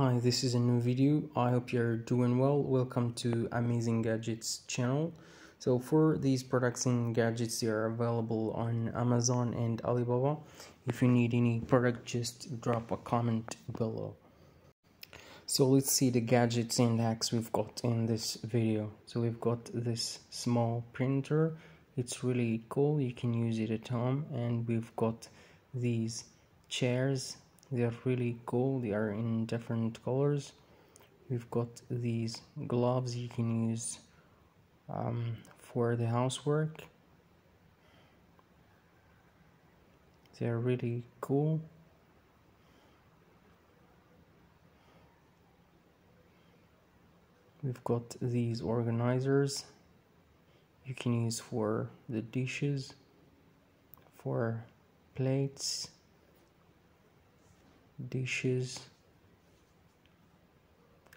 Hi, this is a new video. I hope you're doing well. Welcome to Amazing Gadgets channel. So for these products and gadgets, they are available on Amazon and Alibaba. If you need any product, just drop a comment below. So let's see the gadgets and hacks we've got in this video. So we've got this small printer. It's really cool. You can use it at home. And we've got these chairs they're really cool. They are in different colors. We've got these gloves you can use um, for the housework. They're really cool. We've got these organizers you can use for the dishes for plates dishes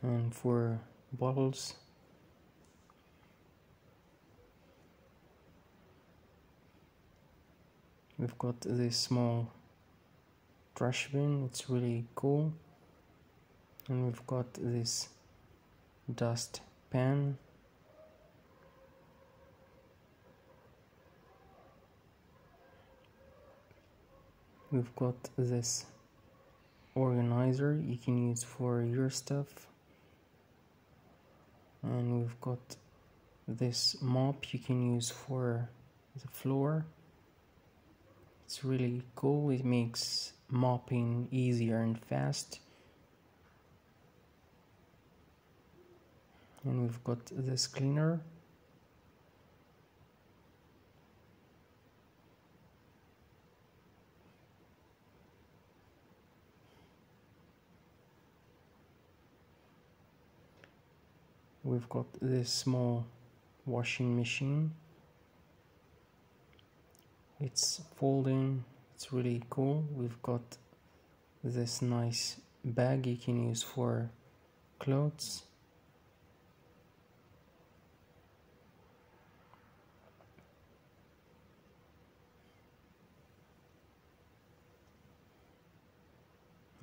and for bottles. We've got this small trash bin it's really cool. And we've got this dust pan. We've got this organizer you can use for your stuff. And we've got this mop you can use for the floor. It's really cool. It makes mopping easier and fast. And we've got this cleaner we've got this small washing machine. It's folding. It's really cool. We've got this nice bag you can use for clothes.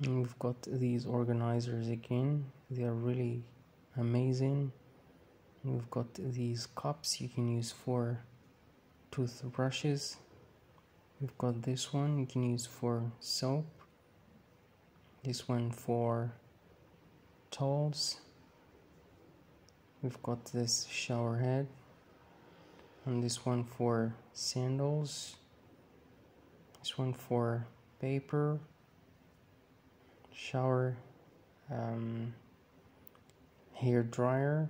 We've got these organizers again. They are really amazing. We've got these cups you can use for toothbrushes. We've got this one you can use for soap. This one for towels. We've got this shower head. And this one for sandals. This one for paper. Shower um, hair dryer.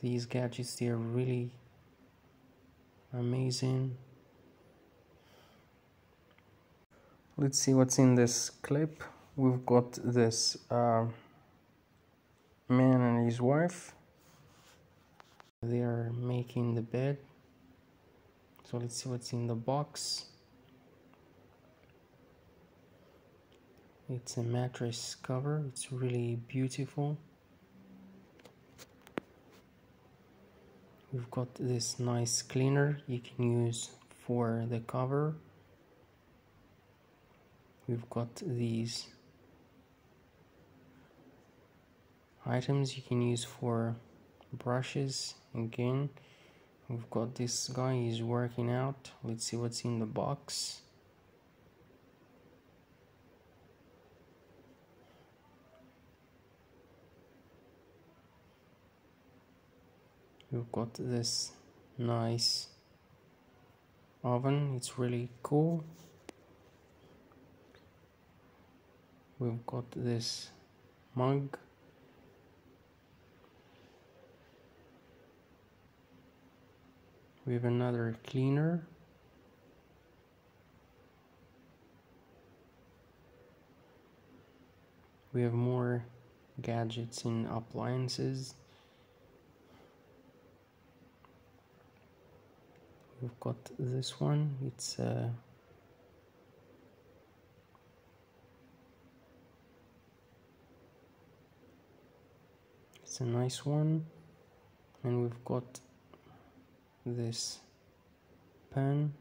These gadgets they are really amazing. Let's see what's in this clip. We've got this uh, man and his wife. They are making the bed. So let's see what's in the box it's a mattress cover. It's really beautiful. We've got this nice cleaner you can use for the cover. We've got these items you can use for brushes. Again we've got this guy. He's working out. Let's see what's in the box we've got this nice oven. It's really cool. We've got this mug. We have another cleaner. We have more gadgets and appliances we've got this one. It's uh, it's a nice one. And we've got this pen.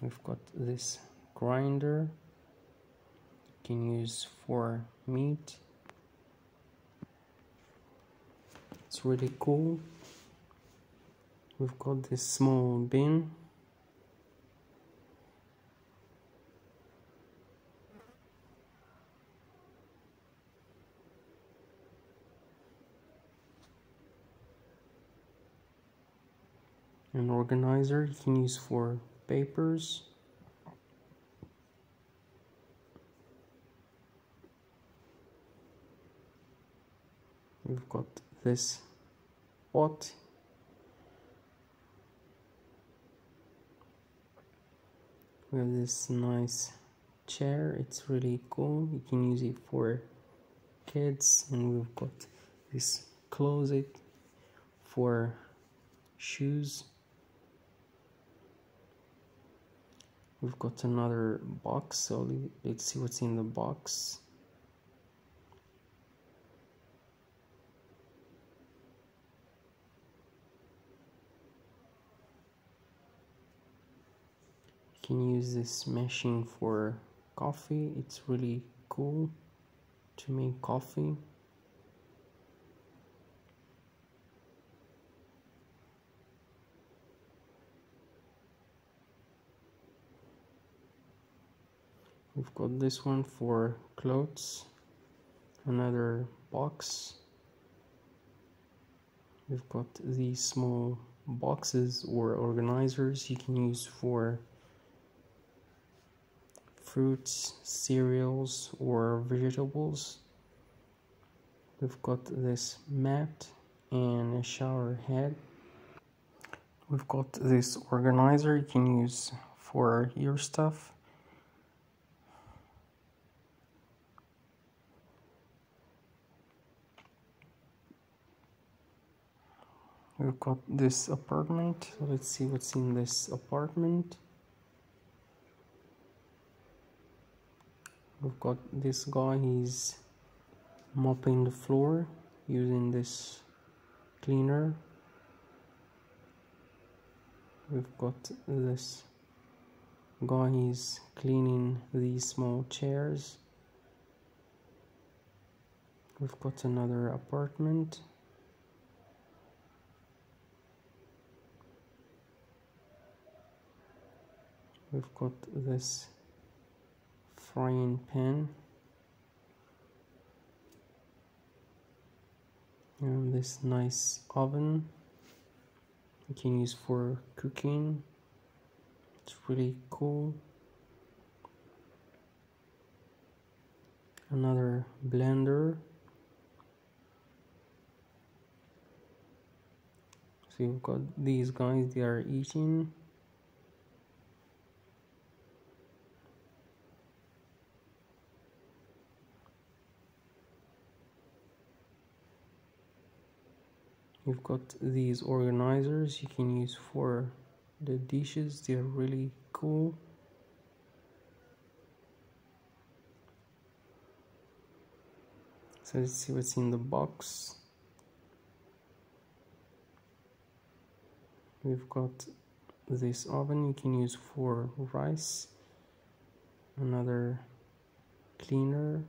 We've got this grinder can use for meat. It's really cool. We've got this small bin. An organizer you can use for papers we've got this. Pot we have this nice chair. It's really cool. You can use it for kids. And we've got this closet for shoes. We've got another box. So let's see what's in the box can use this machine for coffee. It's really cool to make coffee. We've got this one for clothes another box. We've got these small boxes or organizers you can use for fruits cereals or vegetables. We've got this mat and a shower head. We've got this organizer you can use for your stuff. We've got this apartment. Let's see what's in this apartment we've got this guy he's mopping the floor using this cleaner. We've got this guy he's cleaning these small chairs. We've got another apartment. We've got this frying pan. And this nice oven you can use for cooking. It's really cool. Another blender. So you've got these guys they are eating you've got these organizers you can use for the dishes. They're really cool. So let's see what's in the box. We've got this oven you can use for rice. Another cleaner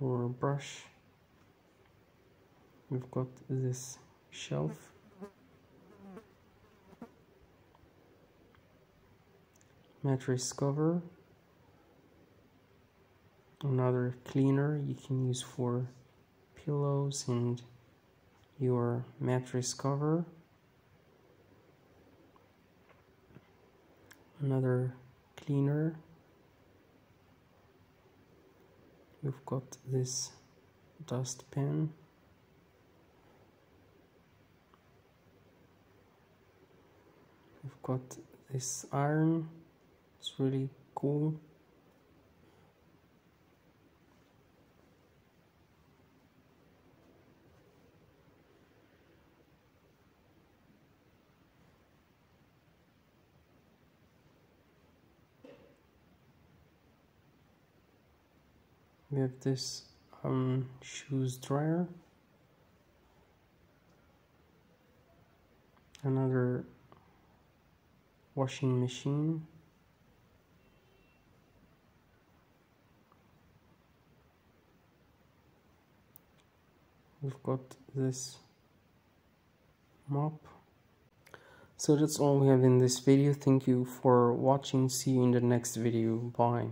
or brush we've got this shelf. Mattress cover. Another cleaner you can use for pillows and your mattress cover. Another cleaner. We've got this dustpan we've got this iron. It's really cool. We have this um, shoes dryer. Another washing machine. We've got this mop. So that's all we have in this video. Thank you for watching. See you in the next video. Bye.